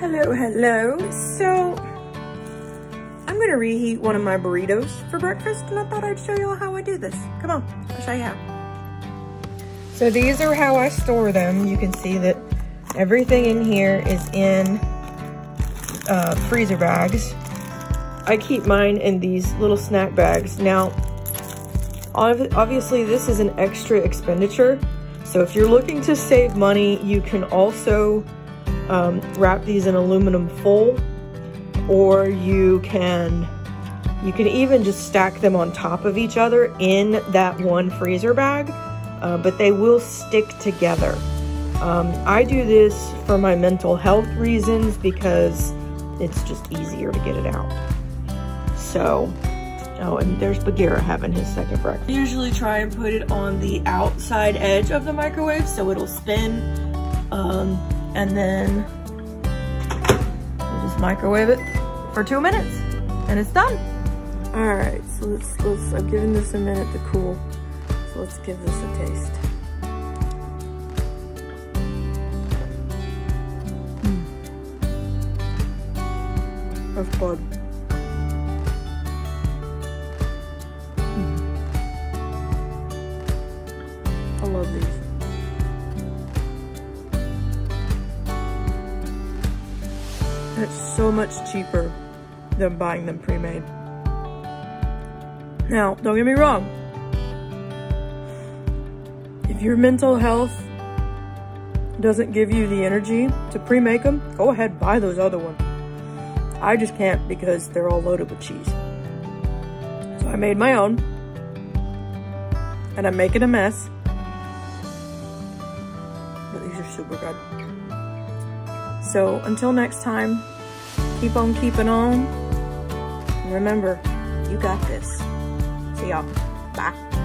Hello, hello. So, I'm gonna reheat one of my burritos for breakfast and I thought I'd show you all how I do this. Come on, I'll show you how. So these are how I store them. You can see that everything in here is in uh, freezer bags. I keep mine in these little snack bags. Now, obviously this is an extra expenditure. So if you're looking to save money, you can also um, wrap these in aluminum foil or you can you can even just stack them on top of each other in that one freezer bag uh, but they will stick together. Um, I do this for my mental health reasons because it's just easier to get it out. So oh and there's Bagheera having his second breakfast. I usually try and put it on the outside edge of the microwave so it'll spin. Um, and then just microwave it for two minutes and it's done. All right, so let's, let's, I've given this a minute to cool. So let's give this a taste. Mm. That's good. Mm. I love these. It's so much cheaper than buying them pre-made. Now, don't get me wrong. If your mental health doesn't give you the energy to pre-make them, go ahead, buy those other ones. I just can't because they're all loaded with cheese. So I made my own. And I'm making a mess. But these are super good. So until next time, keep on keeping on. Remember, you got this. See y'all. Bye.